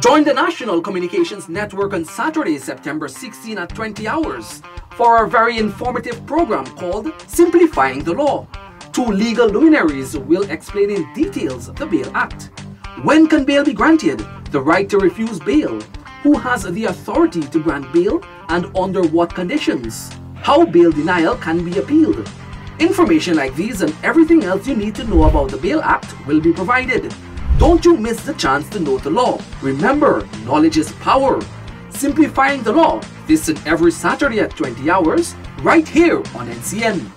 Join the National Communications Network on Saturday, September 16 at 20 hours for our very informative program called Simplifying the Law. Two legal luminaries will explain in details the Bail Act. When can bail be granted? The right to refuse bail. Who has the authority to grant bail and under what conditions? How bail denial can be appealed. Information like these and everything else you need to know about the Bail Act will be provided. Don't you miss the chance to know the law. Remember, knowledge is power. Simplifying the law. And every Saturday at 20 hours, right here on NCN.